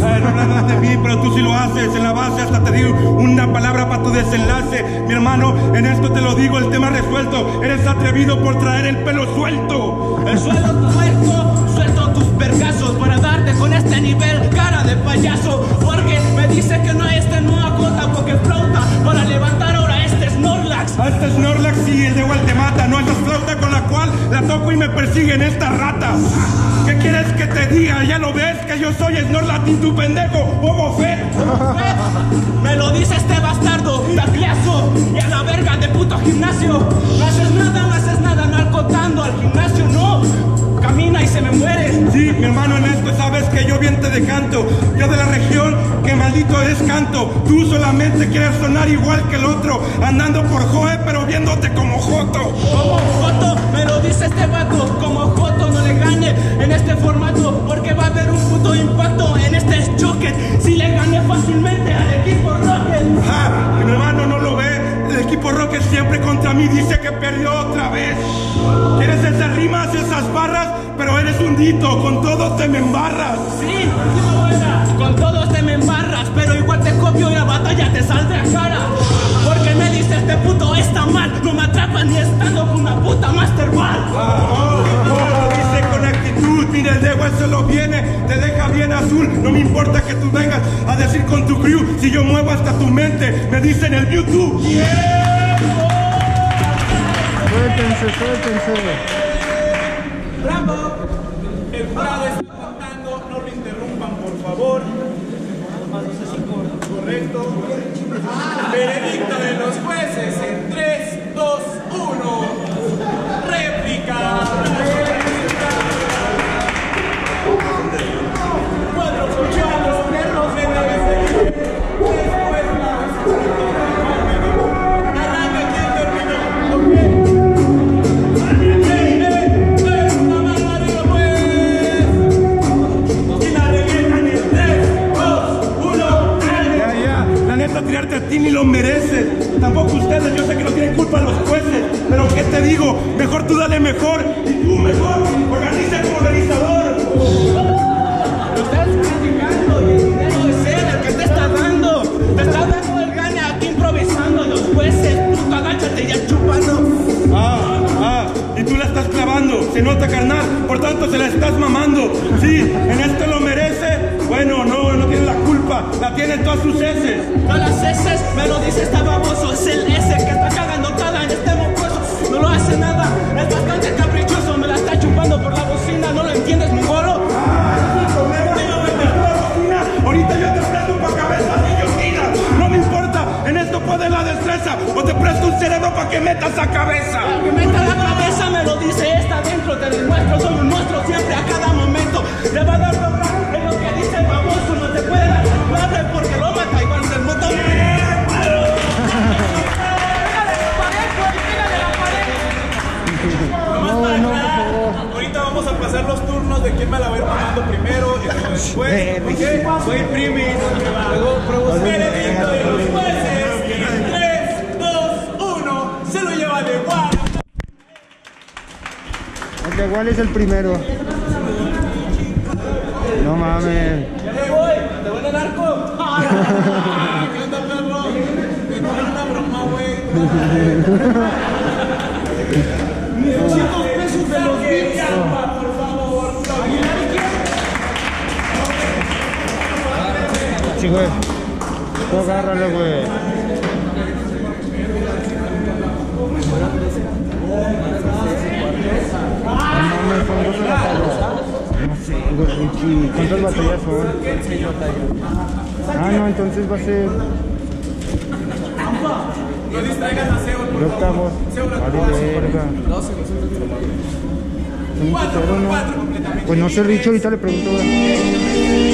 no hablarás de mí, pero tú sí lo haces. En la base hasta te digo una palabra para tu desenlace. Mi hermano, en esto te lo digo, el tema resuelto. Eres atrevido por traer el pelo suelto. El suelo muerto, suelto tus percazos para darte con este nivel cara de payaso. Porque me dice que no hay esta nueva cuota porque Snorlax. A este Snorlax sí, el de igual te mata, no esa flauta con la cual la toco y me persiguen estas ratas. ¿Qué quieres que te diga? Ya lo ves que yo soy Snorlax y tu pendejo, Bobo Fett. Me lo dice este bastardo, tacleazo, y a la verga de puto gimnasio. No haces nada, no canto. Tú solamente quieres sonar igual que el otro, andando por Joe pero viéndote como Joto. Como Joto, me lo dice este vato. Como Joto no le gane en este formato, porque va a haber un puto impacto en este choque. Si le gané fácilmente al equipo Rocket. Ja, mi hermano no lo ve. El equipo Rocket siempre contra mí dice que perdió otra vez. Quieres esas rimas, esas barras, pero eres un dito, con todo te me embarras. Sí, buena. Con todos te me el ego eso lo viene, te deja bien azul, no me importa que tú vengas a decir con tu crew, si yo muevo hasta tu mente, me dicen el YouTube. Suéltense, suéltense. ¡Bravo! El jurado está contando, no lo interrumpan, por favor. Correcto. Veredicto de los jueces a ti ni lo mereces, tampoco ustedes, yo sé que no tienen culpa los jueces, pero ¿qué te digo? Mejor tú dale mejor, y tú mejor, organiza como organizador. Lo estás criticando y el dinero es él el que te está dando. Te está dando el gane aquí improvisando. Los jueces, puto, agáchate ya chupando. Ah, ah, y tú la estás clavando, se nota carnal, por tanto se la estás mamando. Sí, en esto lo merece. Tienen todas sus heces. No las heces, me lo dice este baboso. Es el ese que está cagando cada en este mocoso. No lo hace nada, es bastante caprichoso. Me la está chupando por la bocina, ¿no lo entiendes, mi golo? Ahorita yo te presto pa' cabeza guillotina. No me importa, en esto puede la destreza. O te presto un cerebro pa' que metas a cabeza. Que meta la cabeza, me lo dice esta dentro. Te demuestro, soy un monstruo siempre a cada momento. Le va a dar Nomás para aclarar, ahorita vamos a pasar los turnos de quién va a ver mamando primero y después. Soy primi. Luego Veredicto de los jueces. En 3, 2, 1. Se lo lleva de igual es el primero. No mames. Ya me voy, te voy a narco. ¿Qué onda, perro? No era una broma, güey. agárralo, güey. No sé. ¿Cuántas batallas son? Ah, no, entonces va a ser No distraigan a Seo, por favor. ¿no? Pues no sé, Richo, ahorita le pregunto.